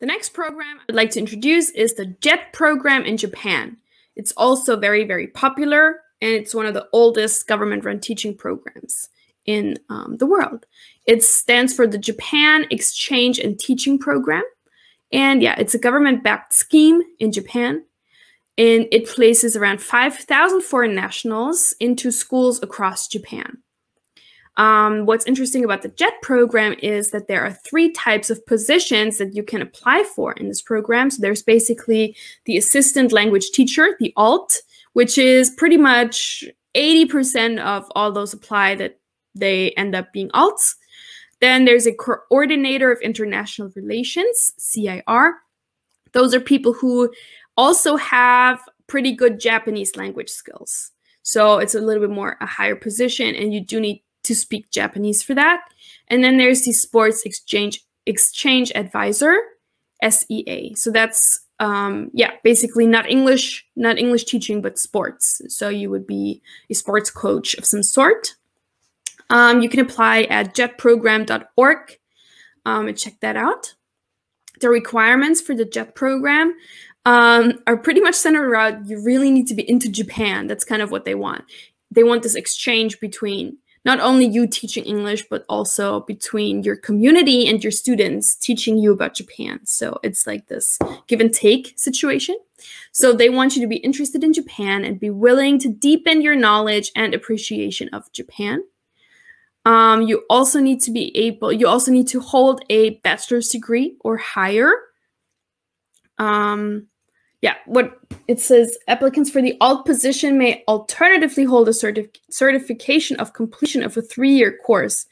The next program I'd like to introduce is the JET program in Japan. It's also very, very popular, and it's one of the oldest government run teaching programs in um, the world. It stands for the Japan Exchange and Teaching Program. And yeah, it's a government backed scheme in Japan. And it places around 5,000 foreign nationals into schools across Japan. Um, what's interesting about the JET program is that there are three types of positions that you can apply for in this program. So there's basically the assistant language teacher, the ALT, which is pretty much 80% of all those apply that they end up being ALTs. Then there's a coordinator of international relations, CIR. Those are people who also have pretty good Japanese language skills. So it's a little bit more a higher position, and you do need to speak Japanese for that. And then there's the sports exchange exchange advisor, SEA. So that's um, yeah, basically not English, not English teaching, but sports. So you would be a sports coach of some sort. Um, you can apply at jetprogram.org um, and check that out. The requirements for the JET program um, are pretty much centered around you really need to be into Japan. That's kind of what they want. They want this exchange between not only you teaching English, but also between your community and your students teaching you about Japan. So it's like this give and take situation. So they want you to be interested in Japan and be willing to deepen your knowledge and appreciation of Japan. Um, you also need to be able, you also need to hold a bachelor's degree or higher. Um, yeah, what it says applicants for the alt position may alternatively hold a certif certification of completion of a three year course.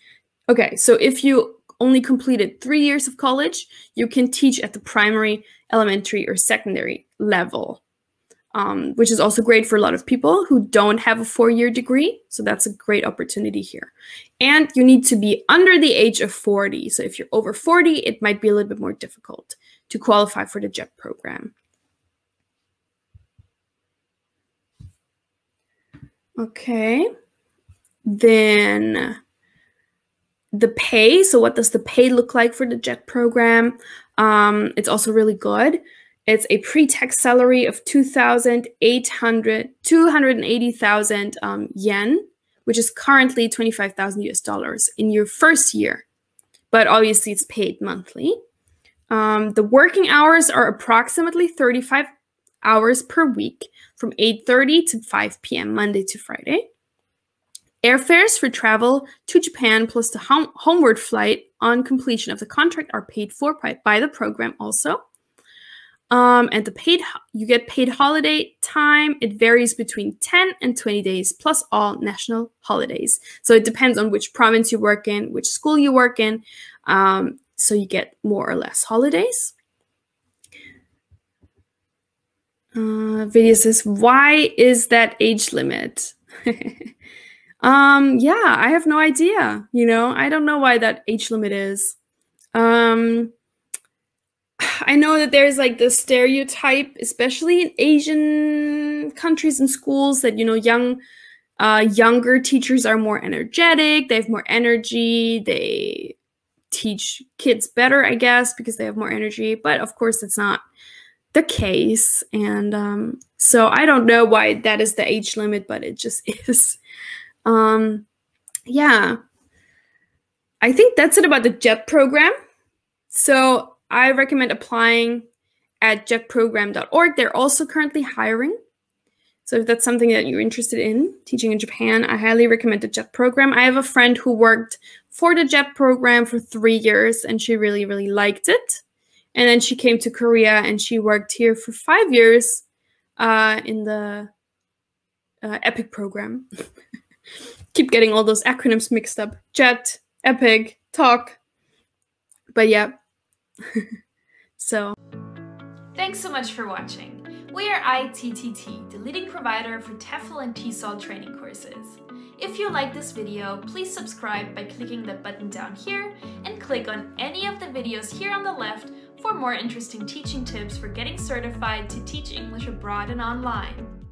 Okay, so if you only completed three years of college, you can teach at the primary, elementary, or secondary level, um, which is also great for a lot of people who don't have a four year degree. So that's a great opportunity here. And you need to be under the age of 40. So if you're over 40, it might be a little bit more difficult to qualify for the JET program. Okay. Then the pay. So, what does the pay look like for the JET program? Um, it's also really good. It's a pre-tax salary of 2,800, 280,000 um, yen, which is currently 25,000 US dollars in your first year. But obviously, it's paid monthly. Um, the working hours are approximately 35 hours per week from 8:30 to 5 p.m. Monday to Friday. Airfares for travel to Japan plus the hom homeward flight on completion of the contract are paid for by, by the program also. Um, and the paid you get paid holiday time. It varies between 10 and 20 days plus all national holidays. So it depends on which province you work in, which school you work in. Um, so you get more or less holidays. Uh, video says, why is that age limit? um, yeah, I have no idea. You know, I don't know why that age limit is. Um, I know that there's like the stereotype, especially in Asian countries and schools, that you know, young, uh, younger teachers are more energetic. They have more energy. They teach kids better, I guess, because they have more energy. But of course, it's not the case. And um, so I don't know why that is the age limit, but it just is. Um, yeah. I think that's it about the JET program. So I recommend applying at jetprogram.org. They're also currently hiring. So if that's something that you're interested in, teaching in Japan, I highly recommend the JET program. I have a friend who worked for the JET program for three years and she really, really liked it. And then she came to Korea and she worked here for five years uh, in the uh, EPIK program. Keep getting all those acronyms mixed up. JET, EPIK, TALK. But yeah. so. Thanks so much for watching. We are ITTT, the leading provider for TEFL and TESOL training courses. If you like this video, please subscribe by clicking the button down here and click on any of the videos here on the left for more interesting teaching tips for getting certified to teach English abroad and online.